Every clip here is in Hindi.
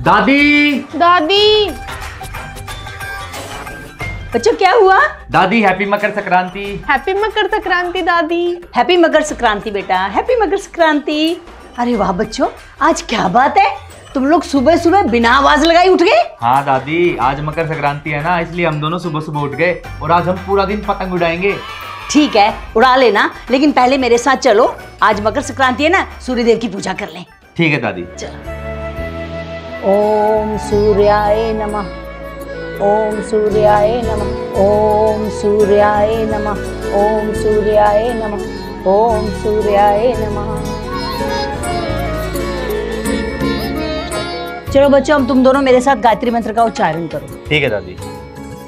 दादी। दादी। बच्चों क्या हुआ? दादी हैप्पी मकर संक्रांति। हैप्पी मकर संक्रांति दादी। हैप्पी मकर संक्रांति बेटा। हैप्पी मकर संक्रांति। अरे वाह बच्चों आज क्या बात है? तुम लोग सुबह सुबह बिना आवाज़ लगाई उठ गए? हाँ दादी आज मकर संक्रांति है ना इसलिए हम दोनों सुबह सुबह उठ गए और आज हम पूरा दिन पतंग उड़ाएँगे। ठीक है उड़ा लेना लेकिन पहले मेरे साथ चलो। आज मकर संक्रांति है ना सूर्यदेव की पूजा कर लें। ठीक है दादी। ओम सूर्याय नमः। ओम सूर्याय नमः। ओम सूर्याय नमः। ओम सूर्याय नमः। ओम सूर्याय नमः। चलो बच्चों अब तुम दोनों मेरे साथ गायत्री मंत्र का उच्चारण करो। ठीक है दादी।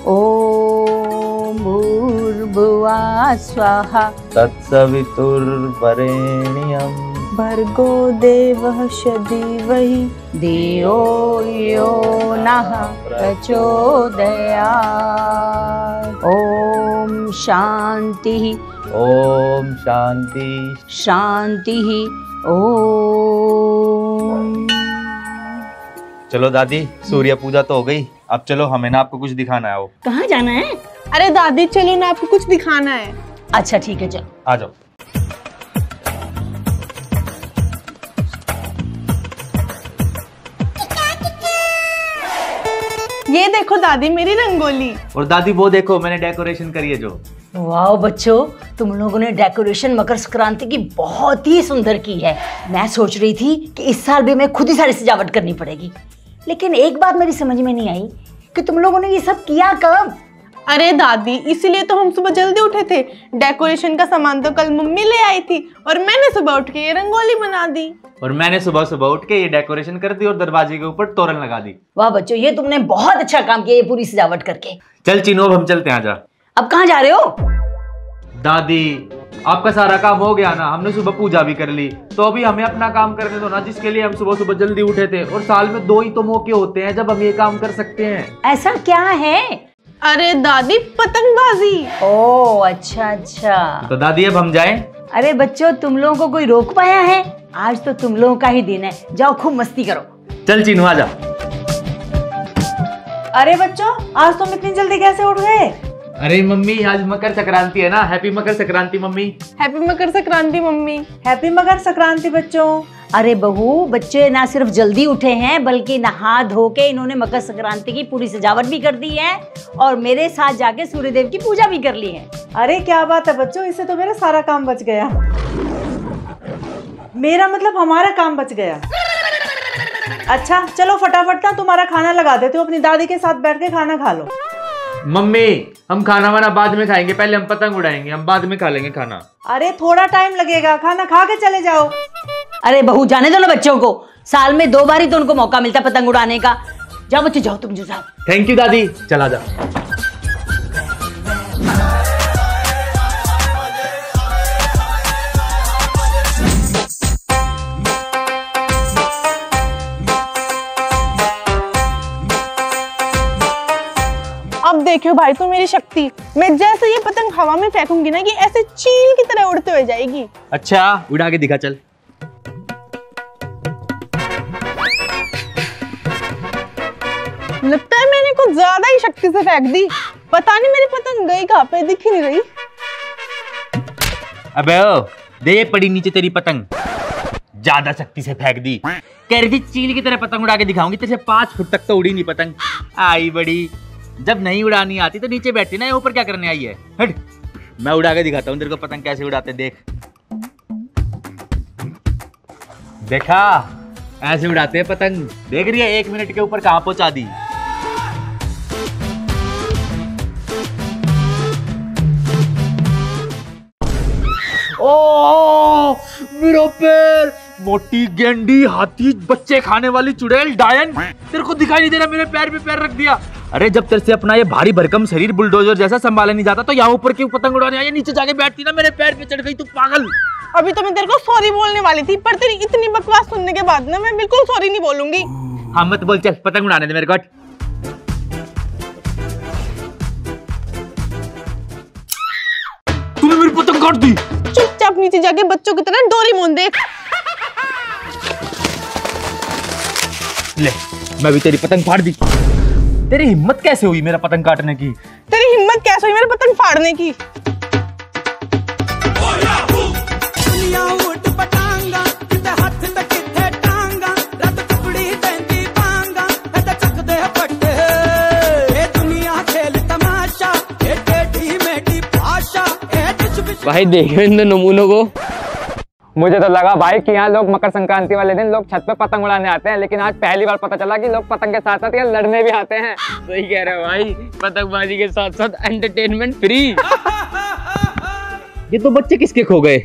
ओम भूर्भुवा स्वाहा। तत्सवितुर्वरेण्यम। भर्गो देवः सदीवहि धियो यो नः प्रचोदयात्। ॐ शान्तिः। ओम शांति शान्तिः। ॐ। चलो दादी सूर्य पूजा तो हो गई। अब चलो हमें ना आपको कुछ दिखाना है वो कहाँ जाना है? अरे दादी चलो ना आपको कुछ दिखाना है। अच्छा ठीक है चलो। आ जाओ। ये देखो दादी मेरी रंगोली। और दादी वो देखो मैंने डेकोरेशन करी है जो। वाह बच्चों तुम लोगों ने डेकोरेशन मकर संक्रांति की बहुत ही सुंदर की है। मैं सोच रही थी कि इस साल भी मैं खुद ही सारी सजावट करनी पड़ेगी। लेकिन एक बात मेरी समझ में नहीं आई कि तुम लोगों ने ये सब किया कब? अरे दादी इसीलिए तो हम सुबह जल्दी उठे थे। डेकोरेशन का सामान तो कल मम्मी ले आई थी और मैंने सुबह उठ के ये रंगोली बना दी। और मैंने सुबह सुबह उठ के ये डेकोरेशन कर दी और दरवाजे के ऊपर तोरण लगा दी। वाह बच्चों ये तुमने बहुत अच्छा काम किया ये पूरी सजावट करके। चल चिनो अब हम चलते हैं आजा। अब कहाँ जा रहे हो? दादी आपका सारा काम हो गया ना हमने सुबह पूजा भी कर ली। तो अभी हमें अपना काम करने दो ना जिसके लिए हम सुबह सुबह जल्दी उठे थे। और साल में दो ही तो मौके होते हैं जब हम ये काम कर सकते हैं। ऐसा क्या है? अरे दादी पतंगबाजी। ओ अच्छा अच्छा। तो दादी अब हम जाएँ? अरे बच्चों तुम लोगों को कोई रोक पाया है? आज तो तुम लोगों का ही दिन है। जाओ खूब मस्ती करो। चल चीनू आ आजा अरे बच्चों आज तुम इतनी जल्दी कैसे उठ गए? अरे मम्मी आज मकर संक्रांति है ना? Happy Makar Sankranti mummy. Happy Makar Sankranti mummy. Happy Makar Sankranti बच्चों। अरे बहू बच्चे ना सिर्फ़ जल्दी उठे हैं बल्कि नहा धो के इन्होंने मकर संक्रांति की पूरी सजावट भी कर दी है और मेरे साथ जाके सूर्यदेव की पूजा भी कर ली है। अरे क्या बात है बच्चों इससे तो मेरा सारा काम बच गया। मेरा मतलब हमारा काम बच गया। अच्छा चलो फटाफट ना तुम्हारा खाना लगा देते हो अपनी दादी के साथ बैठ के खाना खा लो। मम्मी हम खाना वाना बाद में खाएँगे पहले हम पतंग उड़ाएँगे हम बाद में खा लेंगे खाना। अरे थोड़ा टाइम लगेगा खाना खा के चले जाओ। अरे बहू जाने दो ना बच्चों को। साल में दो बार ही तो उनको मौका मिलता है पतंग उड़ाने का। जाओ बच्चे जाओ तुम जो जाओ। थैंक यू दादी। चला जाओ अब देखियो भाई तू मेरी शक्ति। मैं जैसे ये पतंग हवा में फेंकूँगी ना ये ऐसे चील की तरह उड़ते हुए जाएगी। अच्छा उड़ा के दिखा चल। ज़्यादा ही शक्ति से फेंक दी। पता नहीं मेरी पतंग गई कहाँ पे, दिख ही नहीं रही। अबे ओ, दे पड़ी नीचे तेरी पतंग। ज़्यादा शक्ति से फेंक दी। कह रही थी, चील की तरह पतंग उड़ा के दिखाऊँगी, तेरे पाँच फुट तक तो उड़ी नहीं पतंग। आई बड़ी, जब नहीं उड़ानी आती तो नीचे बैठती ना ऊपर क्या करने आई है? हट, मैं उड़ा के दिखाता हूँ, तेरे को पतंग कैसे उड़ाते, देख। देखा, ऐसे उड़ाते हैं पतंग। देख रही है, एक मिनट के ऊपर कहाँ पहुँचा दी? मेरा पैर। मोटी गेंडी हाथी बच्चे खाने वाली चुड़ैल डायन तेरे को दिखाई नहीं दे रहा मेरे पैर पे पैर रख दिया। अरे जब तेरे से अपना ये भारी भरकम शरीर बुलडोजर जैसा संभाला नहीं जाता तो यहाँ ऊपर क्यों पतंग उड़ाने आई नीचे जाके बैठती ना मेरे पैर पे चढ़ गई तू पागल। अभी तो मैं तेरे को सॉरी बोलने वाली थी पर तेरी इतनी बकवास सुनने के बाद ना मैं बिल्कुल सॉरी नहीं बोलूँगी। हाँ मत बोल चल पतंग उड़ाने दे मेरे को तूने मेरी पतंग काट दी। चुपचाप नीचे जाके बच्चों की तरह डोरी मोन देख। ले मैं भी तेरी पतंग फाड़ दी। तेरी हिम्मत कैसे हुई मेरा पतंग काटने की? तेरी हिम्मत कैसे हुई मेरा पतंग फाड़ने की? भाई देखे इन नमूनों को। मुझे तो लगा भाई कि यहाँ लोग मकर संक्रांति वाले दिन लोग छत पे पतंग उड़ाने आते हैं लेकिन आज पहली बार पता चला कि लोग पतंग के साथ साथ यहाँ लड़ने भी आते हैं। सही कह रहे हो भाई पतंगबाजी के साथ साथ एंटरटेनमेंट फ्री ये तो बच्चे किसके खो गए?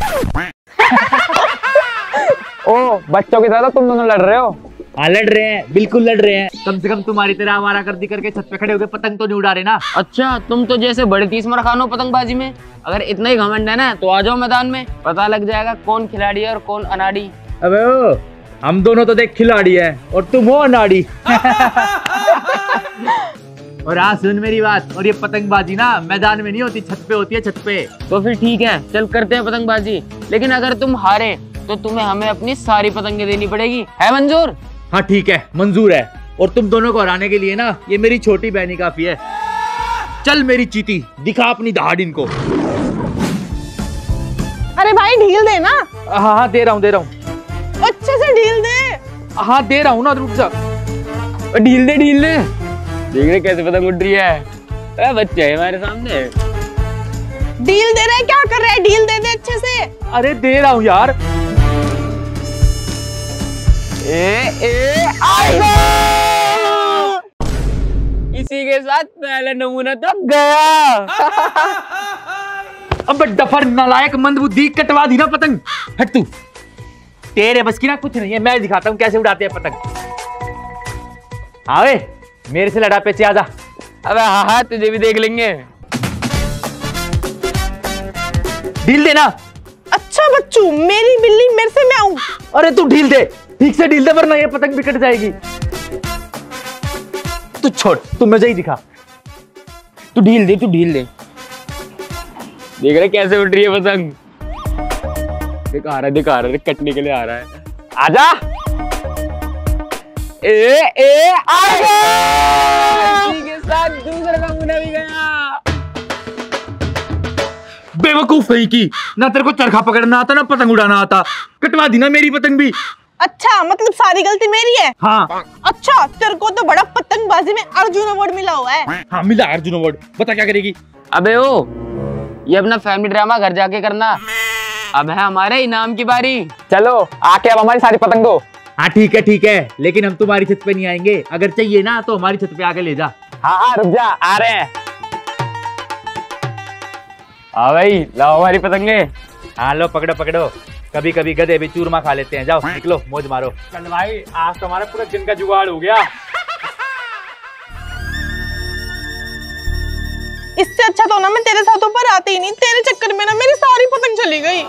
ओ बच्चों की तरह तो तुम दोनों लड़ रहे हो। हाँ लड़ रहे हैं बिल्कुल लड़ रहे हैं। कम से कम तुम्हारी तरह हमारा गर्दी करके छत पे खड़े होकर पतंग तो नहीं उड़ा रहे ना? अच्छा तुम तो जैसे बड़े तीस मर खानो पतंगबाजी में। अगर इतना ही घमंड है ना तो आ जाओ मैदान में। पता लग जाएगा कौन खिलाड़ी है और कौन अनाड़ी। अबे ओ हम दोनों तो देख खिलाड़ी है और तुम हो अनाड़ी। और आज सुन मेरी बात और ये पतंगबाजी ना मैदान में नहीं होती छत पे होती है छत पे। तो फिर ठीक है चल करते हैं पतंगबाजी। लेकिन अगर तुम हारे तो तुम्हें हमें अपनी सारी पतंगे देनी पड़ेगी। है मंजूर? हाँ ठीक है मंजूर है। और तुम दोनों को हराने के लिए ना ये मेरी छोटी बहनी काफ़ी है। चल मेरी चीती दिखा अपनी दहाड़ इनको। अरे भाई ढील दे ना। हाँ हाँ दे रहा हूँ दे रहा हूँ। अच्छे से ढील दे। हाँ दे रहा हूँ ना रुक जा। ढील दे ढील दे। देख रहे कैसे पतंग उड़ रही है। अरे बच्चे है हमारे सामने। ढील दे रहा है क्या कर रहा है? ढील दे दे अच्छे से। अरे दे रहा हूँ यार। ए ए इसी के साथ पहला नमूना तो गया। अब डफर नालायक मंदबुद्धि कटवा दी ना पतंग। हट तू। तेरे बस की ना कुछ नहीं है मैं दिखाता हूँ कैसे उड़ाते हैं पतंग। हाँ वे मेरे से लड़ा पेचे आजा। अबे हाँ हाँ तुझे भी देख लेंगे। ढील देना। अच्छा बच्चू मेरी बिल्ली मेरे से मैं आऊँ अरे तू ढील दे। ठीक से ढील दे वरना ये पतंग भी कट जाएगी। तू छोड़ तू मज़ा ही दिखा। तू ढील दे तू ढील दे। देख रहे कैसे उड़ रही है पतंग? दिखा रहा है दिखा रहा है कटने के लिए आ रहा है। आजा! ए ए आ के साथ दूसरा नमूना भी गया। बेवकूफ़ है की ना तेरे को चरखा पकड़ना आता ना पतंग उड़ाना आता। कटवा दी ना मेरी पतंग भी। अच्छा मतलब सारी गलती मेरी है? हाँ। अच्छा तेरे को तो बड़ा पतंगबाजी में अर्जुन अवार्ड मिला हुआ है। हाँ मिला अर्जुन अवार्ड बता क्या करेगी? अबे ओ ये अपना फैमिली ड्रामा घर जाके करना। अब है हमारे इनाम की बारी। चलो आके अब हमारी सारी पतंग। दो हाँ ठीक है ठीक है। लेकिन हम तुम्हारी छत पे नहीं आएँगे। अगर चाहिए ना तो हमारी छत पे आके ले जा। हाँ हाँ रुक जा आ रहे हैं। हाँ भाई लाओ हमारी पतंगे। हाँ लो पकड़ो पकड़ो। कभी कभी गधे भी चूरमा खा लेते हैं। जाओ निकलो मौज मारो। चल भाई आज तो हमारा पूरा दिन का जुगाड़ हो गया। इससे अच्छा तो ना मैं तेरे साथ ऊपर आती ही नहीं। तेरे चक्कर में ना मेरी सारी पतंग चली गई।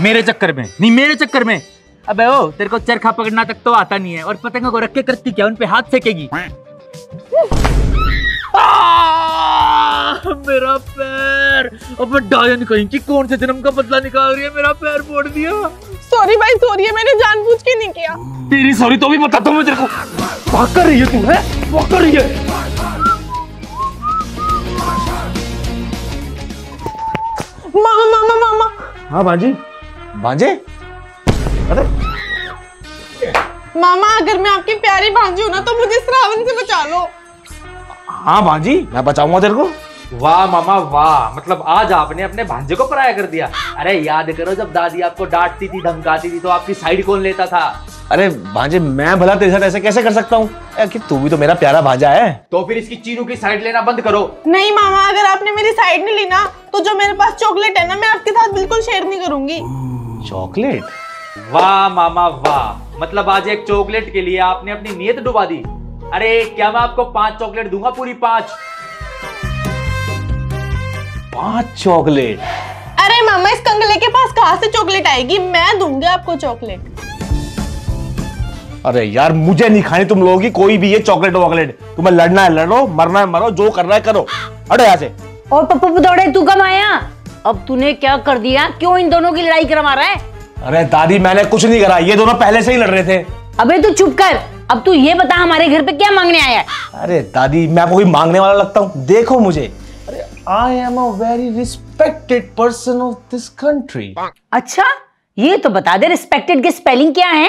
मेरे चक्कर में? नहीं मेरे चक्कर में। अबे ओ तेरे को चरखा पकड़ना तक तो आता नहीं है और पतंगों को रख के करती क्या? उन पे हाथ फेंकेगी मेरा पैर। अब डायन कहीं की कौन से जन्म का बदला निकाल रही है? मेरा पैर फोड़ दिया। सॉरी भाई सॉरी है मैंने जानबूझ के नहीं किया। तेरी सॉरी तो भी बताता हूँ मैं तेरे को। भाग कर रही है तू है? भाग कर रही है? मामा मामा मामा हाँ भांजी। भांजे? अरे। मामा अगर मैं आपकी प्यारी भांजी हूँ ना तो मुझे श्रावण से बचा लो। हाँ भांजी मैं बचाऊँगा तेरे को। वाह मामा वाह। मतलब आज आपने अपने भांजे को पराया कर दिया। अरे याद करो जब दादी आपको डांटती थी धमकाती थी तो आपकी साइड कौन लेता था? अरे भांजे मैं भला तेरे साथ ऐसे कैसे कर सकता हूँ? कि तू भी तो मेरा प्यारा भांजा है। तो फिर इसकी चीनू की साइड लेना बंद करो। नहीं मामा अगर आपने मेरी साइड नहीं ली ना तो जो मेरे पास चॉकलेट है ना मैं आपके साथ बिल्कुल शेयर नहीं करूँगी। चॉकलेट? वाह मामा वाह। मतलब आज एक चॉकलेट के लिए आपने अपनी नीयत डुबा दी। अरे क्या मैं आपको पाँच चॉकलेट दूँगा पूरी पाँच? पाँच चॉकलेट। अरे मामा इस कंगले के पास कहाँ से चॉकलेट आएगी? मैं दूँगी आपको चॉकलेट। अरे यार मुझे नहीं खानी तुम लोगों की कोई भी ये चॉकलेट वॉकलेट। तुम्हें लड़ना है लड़ो मरना है मरो जो करना है करो। अरे यहाँ से। और पप्पू दौड़े तू कब आया? अब तूने क्या कर दिया? क्यों इन दोनों की लड़ाई करवा रहा है? अरे दादी मैंने कुछ नहीं करा। ये दोनों पहले से ही लड़ रहे थे। अबे तू चुप कर। अब तू ये बता हमारे घर पे क्या मांगने आया है? अरे दादी मैं आपको कोई मांगने वाला लगता हूँ। देखो मुझे। I am a very respected person of this country अच्छा ये तो बता दे रिस्पेक्टेड के स्पेलिंग क्या है?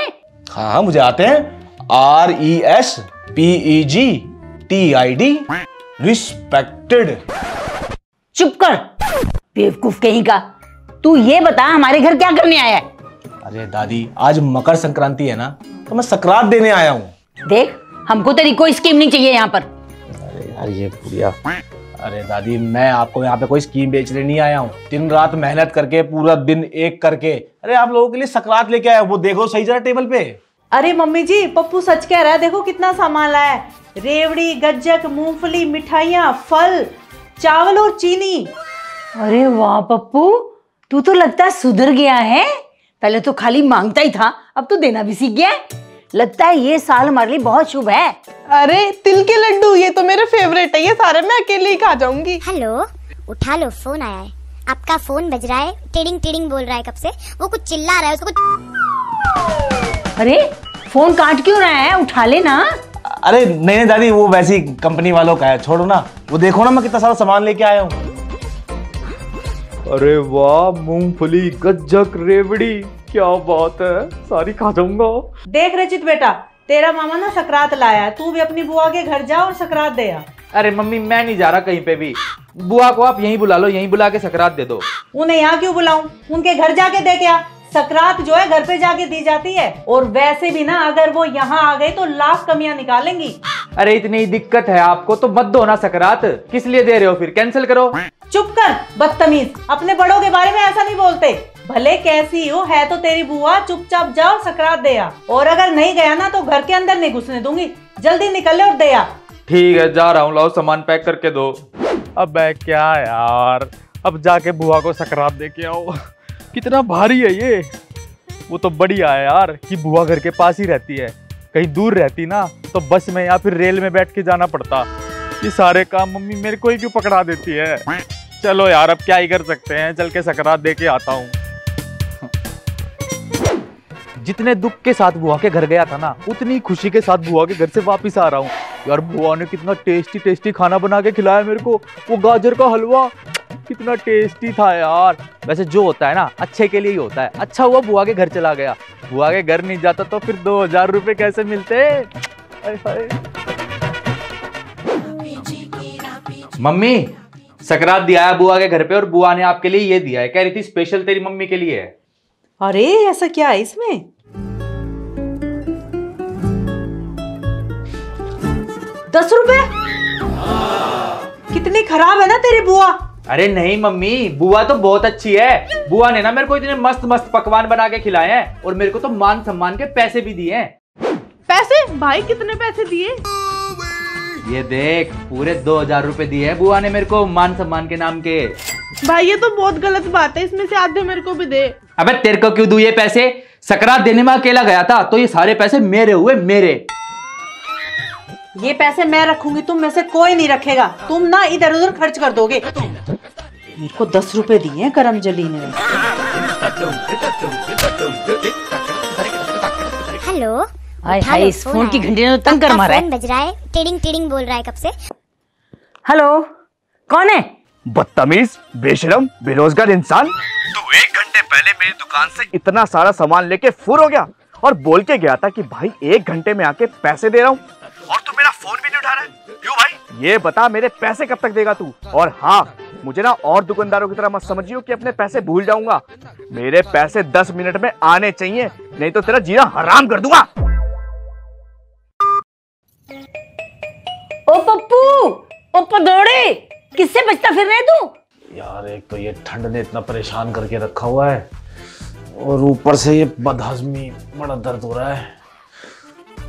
हाँ हाँ मुझे आते हैं। R E S P E G T I D respected चुप कर। बेवकूफ़ कहीं का। तू ये बता हमारे घर क्या करने आया है? अरे दादी आज मकर संक्रांति है ना तो मैं सकरात देने आया हूँ। देख हमको तेरी कोई स्कीम नहीं चाहिए यहाँ पर। अरे यार ये बुढ़िया। अरे दादी मैं आपको यहाँ पे कोई स्कीम बेचने नहीं आया हूँ। दिन रात मेहनत करके पूरा दिन एक करके। अरे आप लोगों के लिए सकरात लेके आया वो देखो सही जरा टेबल पे। अरे मम्मी जी पप्पू सच कह रहा है देखो कितना सामान लाया है। रेवड़ी गज्जक मूंगफली मिठाइयाँ फल चावल और चीनी। अरे वाह पप्पू तू तो लगता है सुधर गया है। पहले तो खाली माँगता ही था अब तो देना भी सीख गया है। लगता है ये साल हमारे लिए बहुत शुभ है। अरे तिल के लड्डू ये तो मेरे फेवरेट है ये सारे मैं अकेले ही खा जाऊँगी। हेलो उठा लो फ़ोन आया है। आपका फ़ोन बज रहा है टिडिंग टिडिंग बोल रहा है कब से? वो कुछ चिल्ला रहा है उसको कुछ अरे फ़ोन काट क्यों रहा है? उठा ले ना। अरे नहीं नहीं दादी वो वैसी कंपनी वालों का है छोड़ो ना। वो देखो ना मैं कितना सारा सामान लेके आया हूँ। अरे वाह मूंगफली गज्जक रेवड़ी। क्या बात है? सारी खा जाऊँगा। देख रचित बेटा तेरा मामा ना सकरात लाया है। तू भी अपनी बुआ के घर जा और सकरात दे आ। अरे मम्मी मैं नहीं जा रहा कहीं पे भी। बुआ को आप यहीं बुला लो यहीं बुला के सकरात दे दो। उन्हें यहाँ क्यों बुलाऊं? उनके घर जाके दे क्या सकरात जो है घर पे जाके दी जाती है। और वैसे भी ना अगर वो यहाँ आ गए तो लाख कमियाँ निकालेंगी। अरे इतनी दिक्कत है आपको तो मत दो ना सकरात। किस लिए दे रहे हो फिर? कैंसिल करो। चुप कर बदतमीज। अपने बड़ों के बारे में ऐसा नहीं बोलते। भले कैसी हो, है तो तेरी बुआ, चुपचाप जाओ सकरात दे आ। और अगर नहीं गया ना तो घर के अंदर नहीं घुसने दूँगी। जल्दी निकले और दे आ। ठीक है, जा रहा हूँ, लाओ सामान पैक करके दो। अब क्या यार? अब जाके बुआ को सकरात दे के आओ कितना भारी है ये। वो तो बढ़िया है यार, कि बुआ घर के पास ही रहती है। कहीं दूर रहती ना तो बस में या फिर रेल में बैठ के जाना पड़ता। ये सारे काम मम्मी मेरे को ही क्यों पकड़ा देती है? चलो यार, अब क्या ही कर सकते हैं। चल के सकरात दे के आता हूँ। जितने दुख के साथ बुआ के घर गया था ना, उतनी खुशी के साथ बुआ के घर से वापस आ रहा हूँ। यार, बुआ ने कितना टेस्टी टेस्टी खाना बना के खिलाया मेरे को। वो गाजर का हलवा, कितना टेस्टी था यार। वैसे जो होता है ना, अच्छे के लिए ही होता है। अच्छा हुआ बुआ के घर चला गया। बुआ के घर नहीं जाता तो फिर दो हज़ार रुपये कैसे मिलते? मम्मी, सकरात दिया है बुआ के घर पे और बुआ ने आपके लिए ये दिया है। कह रही थी स्पेशल तेरी मम्मी के लिए है। अरे ऐसा क्या है इसमें? दस रुपए? कितनी खराब है ना तेरी बुआ? अरे नहीं मम्मी बुआ तो बहुत अच्छी है। बुआ ने ना मेरे को इतने मस्त मस्त पकवान बना के खिलाए हैं और मेरे को तो मान सम्मान के पैसे भी दिए हैं। पैसे? भाई कितने पैसे दिए? ये देख पूरे दो हज़ार रूपए दिए हैं बुआ ने मेरे को मान सम्मान के नाम के। भाई ये तो बहुत गलत बात है। इसमें से आधे मेरे को भी दे। अबे तेरे को क्यों दू ये पैसे? सकरात देने में अकेला गया था तो ये सारे पैसे मेरे हुए मेरे। ये पैसे मैं रखूँगी तुम में से कोई नहीं रखेगा। तुम ना इधर उधर खर्च कर दोगे। मेरे को दस रुपए दिए करम जली ने। हेलो। हाय हाय इस फ़ोन की। घंटी ने तो तंग कर मारा है। बज रहा है? टिडिंग टिडिंग बोल रहा है कब से? हेलो कौन है? बदतमीज बेशरम बेरोजगार इंसान। तू एक पहले मेरी दुकान से इतना सारा सामान लेके फुर हो गया और बोल के गया था कि भाई एक घंटे में आके पैसे दे रहा हूँ। और तू मेरा फ़ोन भी नहीं उठा रहा है? क्यों भाई? ये बता मेरे पैसे कब तक देगा तू? और हाँ मुझे ना और दुकानदारों की तरह मत समझियो कि अपने पैसे भूल जाऊँगा। मेरे पैसे दस मिनट में आने चाहिए नहीं तो तेरा जीना हराम कर दूँगा। ओ पप्पू ओ पदोड़े किससे बचता फिर रहे तू यार एक तो ये ठंड ने इतना परेशान करके रखा हुआ है और ऊपर से ये बदहजमी बड़ा दर्द हो रहा है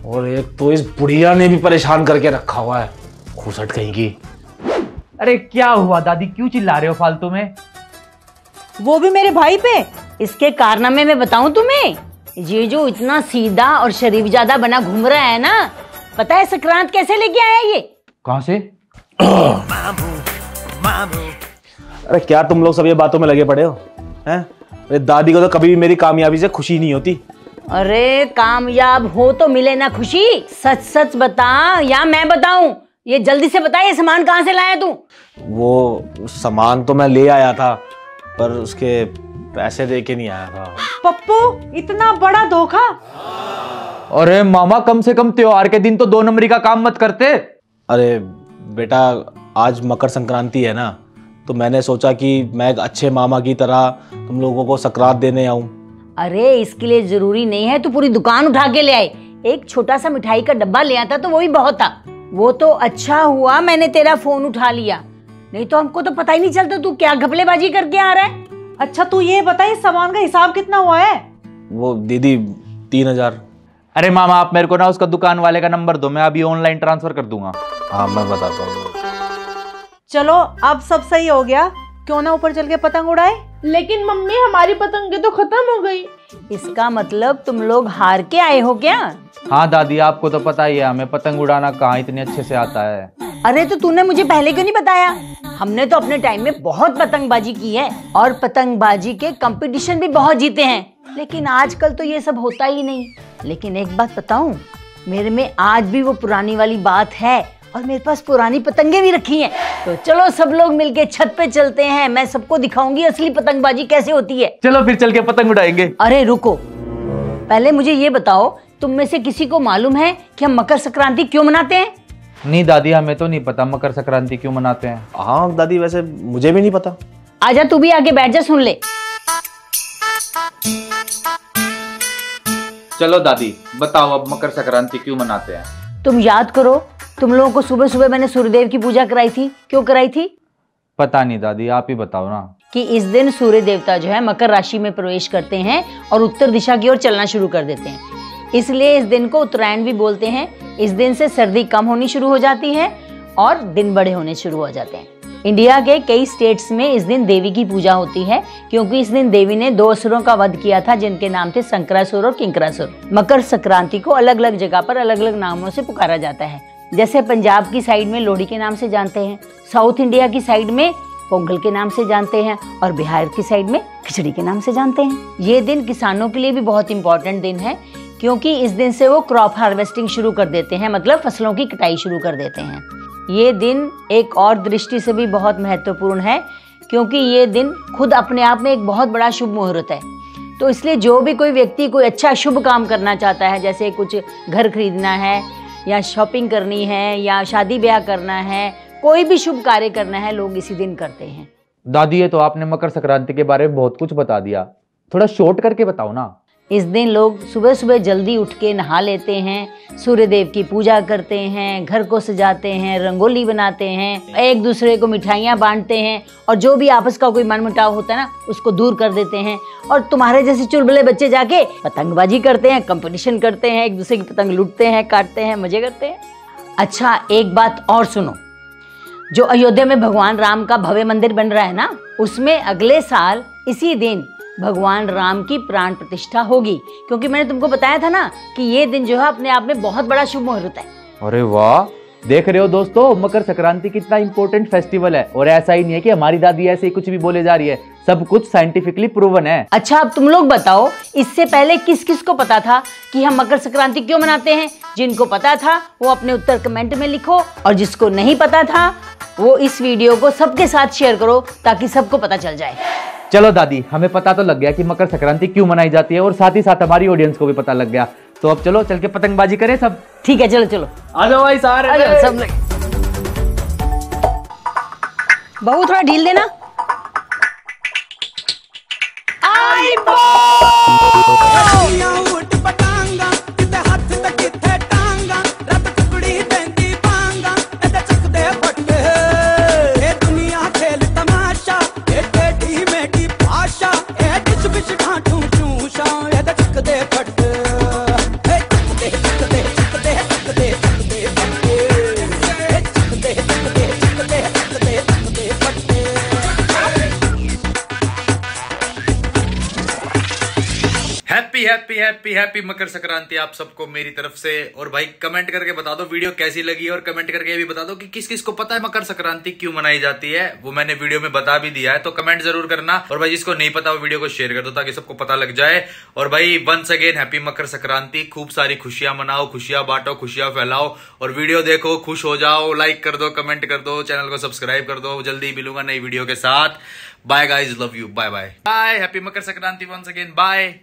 और एक तो इस बुढ़िया ने भी परेशान करके रखा हुआ है खुसट कहीं की। अरे क्या हुआ दादी? क्यों चिल्ला रहे हो फालतू में? वो भी मेरे भाई पे? इसके कारनामे में बताऊँ तुम्हें? ये जो इतना सीधा और शरीफ ज़्यादा बना घूम रहा है ना पता है संक्रांत कैसे लेके आया ये? कहाँ से? अरे क्या तुम लोग सब ये बातों में लगे पड़े हो? हैं? अरे दादी को तो कभी भी मेरी कामयाबी से खुशी नहीं होती। अरे कामयाब हो तो मिले ना खुशी। सच सच बता या मैं बताऊँ ये जल्दी से बता ये सामान कहाँ से लाया तू? वो सामान तो मैं ले आया था पर उसके पैसे दे के नहीं आया था। पप्पू इतना बड़ा धोखा? अरे मामा कम से कम त्योहार के दिन तो दो नंबरी का काम मत करते। अरे बेटा आज मकर संक्रांति है ना। तो मैंने सोचा कि मैं एक अच्छे मामा की तरह तुम लोगों को सकरात देने आऊँ। अरे इसके लिए ज़रूरी नहीं है तू पूरी दुकान उठा के ले आए। एक छोटा सा मिठाई का डब्बा ले आता तो वो भी बहुत था। वो तो अच्छा हुआ मैंने तेरा फ़ोन उठा लिया। नहीं तो हमको तो पता ही नहीं चलता तू क्या घपलेबाजी करके आ रहा है। अच्छा तू ये बता इस सामान का हिसाब कितना हुआ है? वो दीदी तीन हज़ार। अरे मामा आप मेरे को ना उसका दुकान वाले का नंबर दो मैं अभी ऑनलाइन ट्रांसफ़र कर दूँगा। हाँ मैं बताता हूँ। चलो अब सब सही हो गया। क्यों ना ऊपर चल के पतंग उड़ाए? लेकिन मम्मी हमारी पतंगे तो खत्म हो गई। इसका मतलब तुम लोग हार के आए हो क्या? हाँ दादी आपको तो पता ही है हमें पतंग उड़ाना कहाँ इतने अच्छे से आता है। अरे तो तूने मुझे पहले क्यों नहीं बताया? हमने तो अपने टाइम में बहुत पतंगबाजी की है और पतंगबाजी के कंपटीशन भी बहुत जीते हैं। लेकिन आजकल तो ये सब होता ही नहीं। लेकिन एक बात बताऊँ मेरे में आज भी वो पुरानी वाली बात है और मेरे पास पुरानी पतंगे भी रखी हैं। तो चलो सब लोग मिलके छत पे चलते हैं। मैं सबको दिखाऊँगी असली पतंगबाजी कैसे होती है। चलो फिर चल के पतंग उड़ाएँगे। अरे रुको। पहले मुझे ये बताओ तुम में से किसी को मालूम है कि हम मकर संक्रांति क्यों मनाते हैं? नहीं दादी हमें तो नहीं पता मकर संक्रांति क्यों मनाते हैं। हाँ दादी वैसे मुझे भी नहीं पता। आजा तू भी आगे बैठ जा सुन ले। चलो दादी बताओ अब मकर संक्रांति क्यों मनाते हैं। तुम याद करो तुम लोगों को सुबह सुबह मैंने सूर्यदेव की पूजा कराई थी। क्यों कराई थी? पता नहीं दादी आप ही बताओ ना। कि इस दिन सूर्य देवता जो है मकर राशि में प्रवेश करते हैं और उत्तर दिशा की ओर चलना शुरू कर देते हैं। इसलिए इस दिन को उत्तरायण भी बोलते हैं। इस दिन से सर्दी कम होनी शुरू हो जाती है और दिन बड़े होने शुरू हो जाते हैं। इंडिया के कई स्टेट्स में इस दिन देवी की पूजा होती है, क्योंकि इस दिन देवी ने दो असुरों का वध किया था, जिनके नाम थे संक्रासुर और किंकरासुर। मकर संक्रांति को अलग अलग जगह पर अलग अलग नामों से पुकारा जाता है। जैसे पंजाब की साइड में लोहड़ी के नाम से जानते हैं, साउथ इंडिया की साइड में पोंगल के नाम से जानते हैं, और बिहार की साइड में खिचड़ी के नाम से जानते हैं। ये दिन किसानों के लिए भी बहुत इंपॉर्टेंट दिन है, क्योंकि इस दिन से वो क्रॉप हार्वेस्टिंग शुरू कर देते हैं मतलब फ़सलों की कटाई शुरू कर देते हैं। ये दिन एक और दृष्टि से भी बहुत महत्वपूर्ण है, क्योंकि ये दिन खुद अपने आप में एक बहुत बड़ा शुभ मुहूर्त है। तो इसलिए जो भी कोई व्यक्ति कोई अच्छा शुभ काम करना चाहता है, जैसे कुछ घर खरीदना है, या शॉपिंग करनी है, या शादी ब्याह करना है, कोई भी शुभ कार्य करना है, लोग इसी दिन करते हैं। दादी ये तो आपने मकर संक्रांति के बारे में बहुत कुछ बता दिया। थोड़ा शॉर्ट करके बताओ ना। इस दिन लोग सुबह सुबह जल्दी उठ के नहा लेते हैं सूर्य देव की पूजा करते हैं, घर को सजाते हैं, रंगोली बनाते हैं एक दूसरे को मिठाइयाँ बांटते हैं और जो भी आपस का कोई मनमुटाव होता है ना, उसको दूर कर देते हैं। और तुम्हारे जैसे चुलबुले बच्चे जाके पतंगबाजी करते हैं कंपटीशन करते हैं एक दूसरे की पतंग लूटते हैं, काटते हैं, मज़े करते हैं। अच्छा एक बात और सुनो। जो अयोध्या में भगवान राम का भव्य मंदिर बन रहा है ना, उसमें अगले साल, इसी दिन भगवान राम की प्राण प्रतिष्ठा होगी। क्योंकि मैंने तुमको बताया था ना कि ये दिन जो है अपने आप में बहुत बड़ा शुभ मुहूर्त है। अरे वाह देख रहे हो दोस्तों मकर संक्रांति कितना इंपॉर्टेंट फेस्टिवल है। और ऐसा ही नहीं है कि हमारी दादी ऐसे ही कुछ भी बोले जा रही है। सब कुछ साइंटिफिकली प्रूवन है। अच्छा अब तुम लोग बताओ इससे पहले किस किस को पता था कि हम मकर संक्रांति क्यों मनाते हैं? जिनको पता था वो अपने उत्तर कमेंट में लिखो। और जिसको नहीं पता था वो इस वीडियो को सबके साथ शेयर करो ताकि सबको पता चल जाए। चलो दादी हमें पता तो लग गया कि मकर संक्रांति क्यों मनाई जाती है और साथ ही साथ हमारी ऑडियंस को भी पता लग गया। तो अब चलो चल के पतंगबाजी करें सब। ठीक है चलो चलो। आ जाओ भाई सारे आ जाओ सब बहू थोड़ा ढील देना। I happy happy happy Makar Sankranti आप सबको मेरी तरफ़ से। और भाई कमेंट करके बता दो वीडियो कैसी लगी और कमेंट करके ये भी बता दो कि किस किस को पता है मकर संक्रांति क्यों मनाई जाती है। वो मैंने वीडियो में बता भी दिया है तो कमेंट ज़रूर करना। और भाई, जिसको नहीं पता, वो वीडियो को शेयर कर दो ताकि सबको पता लग जाए। और भाई once again happy Makar Sankranti. खूब सारी खुशियाँ मनाओ, खुशियाँ बांटो, खुशियाँ फैलाओ। और वीडियो देखो, खुश हो जाओ लाइक कर दो कमेंट कर दो चैनल को सब्सक्राइब कर दो, जल्दी मिलूँगा नई वीडियो के साथ। Bye guys love you bye bye bye happy Makar Sankranti once again bye